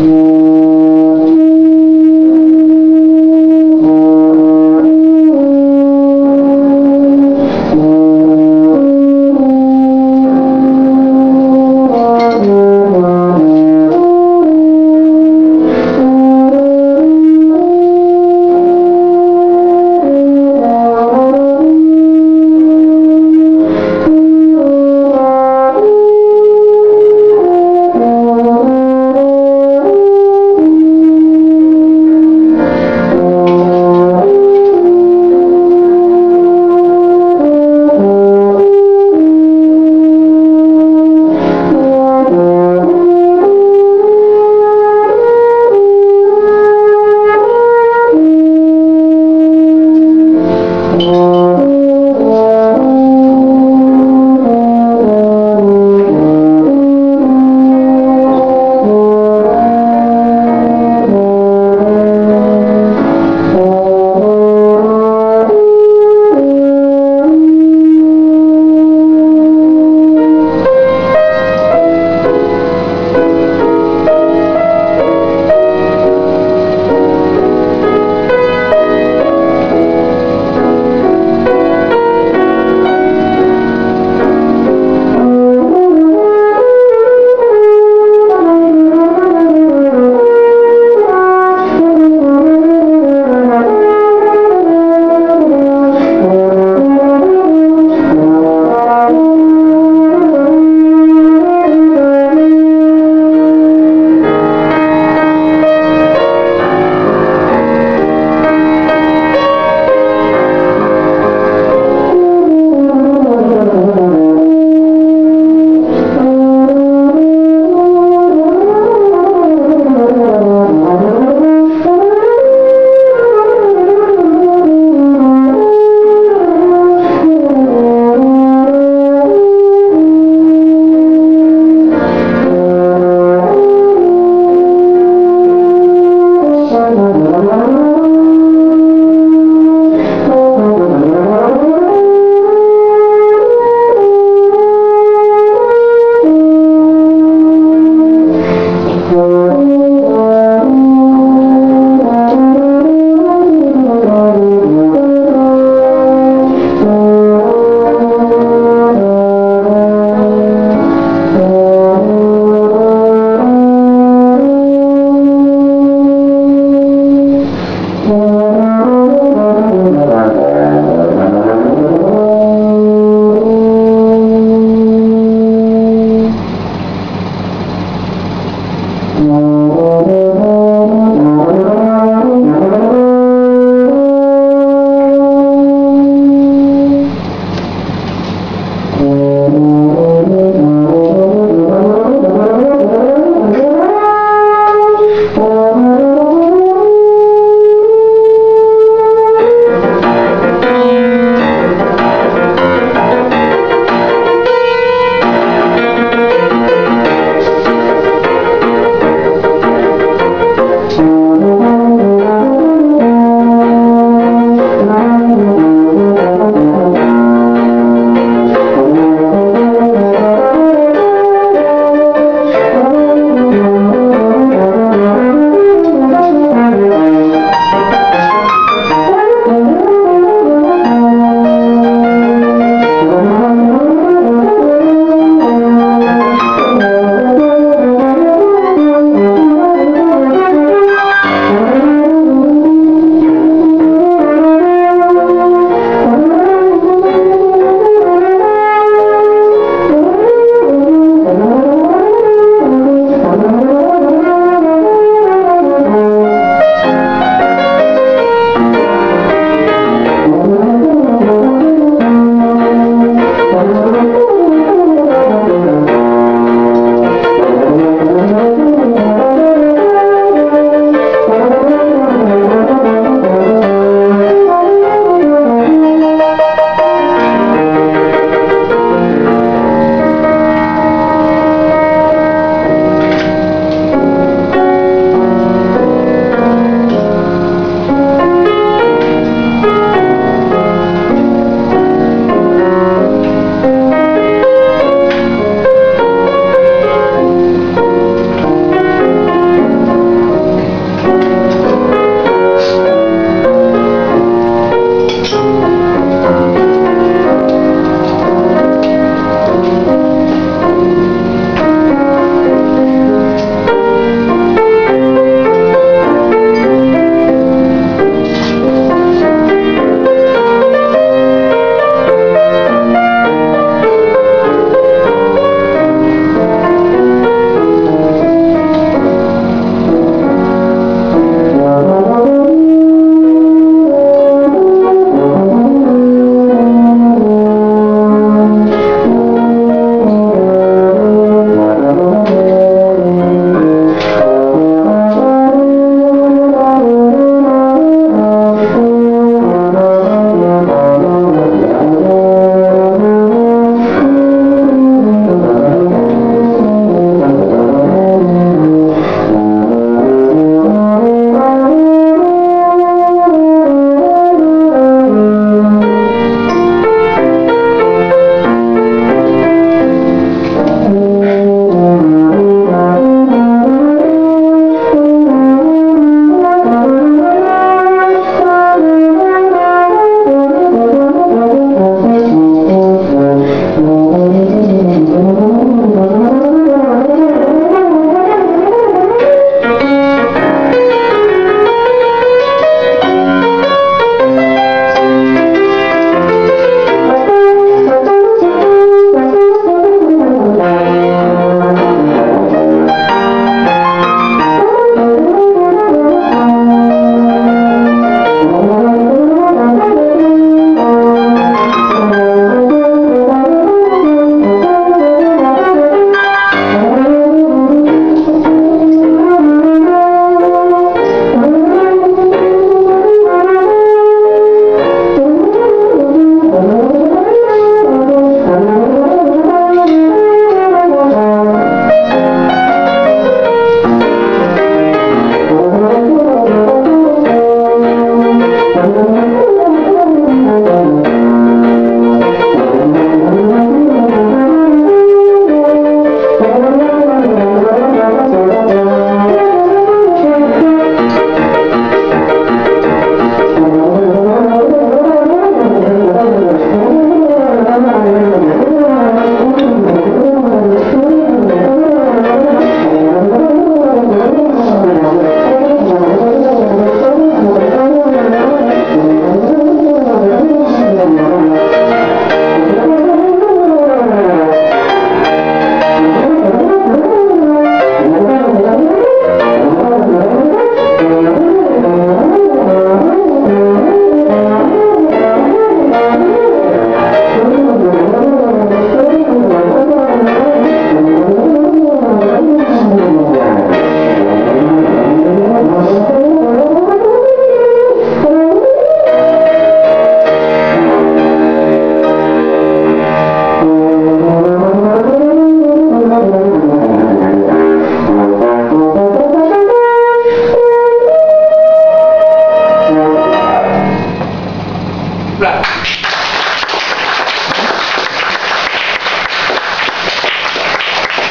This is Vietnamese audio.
Ooh. Oh.